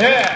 Yeah.